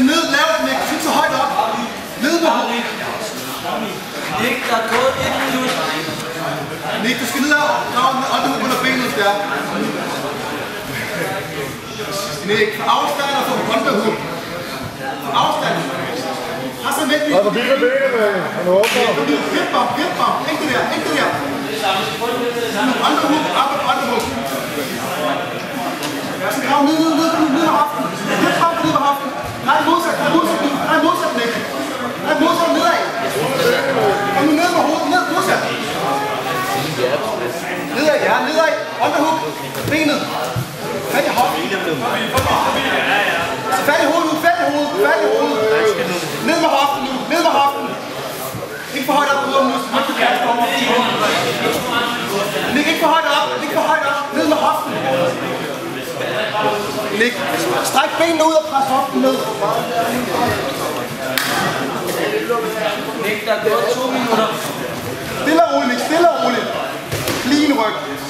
Skal ned lavt, skal ikke så højt op. Ned med hovedet. Nick, der er gået et minut. Nick, du skal ned og grave med underhook under benet der. Nick, for afstand og for underhook. For afstand. Har så vent Og forbi med benene. Han åbner. Grip mig, grip mig. Ikke det der, ikke det der. Nu, underhook, op og underhook. Jeg skal grave ned, ned, ned, ned, ned med hoften. Grip frem ned med hoften. Nej, modsat, nej, modsat, nej, modsat, Nick. Nej, modsat nedad. Kom nu ned med hovedet, ned, modsat. Nedad, ja, nedad. Underhook. Benet. Fat hoften. Så fat i hovedet nu, fat i hovedet, fat i hovedet. Ned med hoften nu, ned med hoften. Ikke for højt op på nu, så du kan komme Nick, ikke for højt op, ikke for højt op. Ned med hoften. Nick, stræk benene ud og pres hoften ned. Nick, der er gået to minutter. Stille og roligt, Nick, stille og roligt. Clean ryg.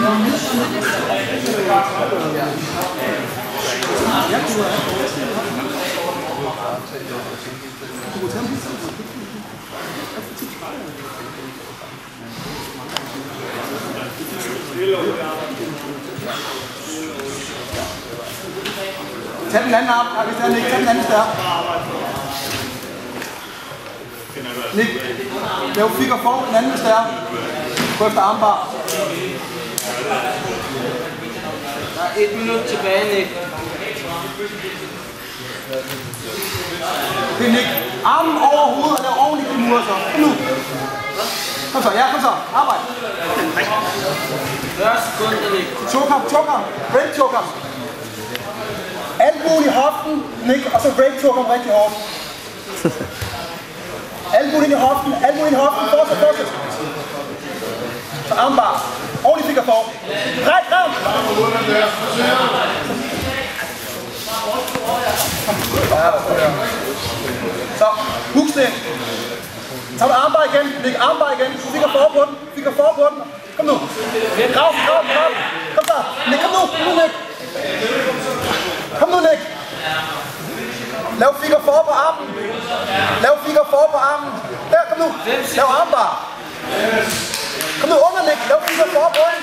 Tag den anden op, Ja, hvis der er Nick, tag den anden større. Nick, lav fik og for, den anden større. Gå efter armbar. Et minut tilbage, Nick. Det er Nick. Armen over hovedet og lav ordentligt mur så. Kom nu. Kom så, ja, kom så. Arbejd. 40 sekunder, Nick. Choke ham, choke ham. Break choke ham. Albuen i hoften, Nick, og så break choke ham rigtig hårdt. Albuen i hoften, albuen i hoften, fortsæt, fortsæt. Så armbar. Ordentlig fik for. Drej, drej. Så, hukslæg. Så du armbar igen, Læg armbar igen. Du fik for på den, fik for på den. Kom nu. Grav, grav, grav. Kom så. Læg, kom nu, kom nu, Nick. Kom nu, Nick. Lav finger for på armen. Lav finger for på armen. Der, kom nu. Lav armbar. Kom nu under, Nick. Lav finger for på armen.